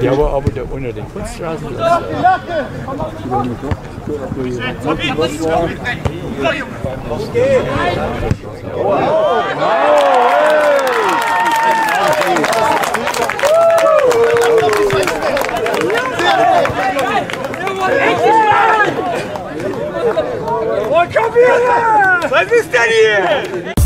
Ja, aber, aber der unter den Kunststraßen. Das, Was ist denn hier?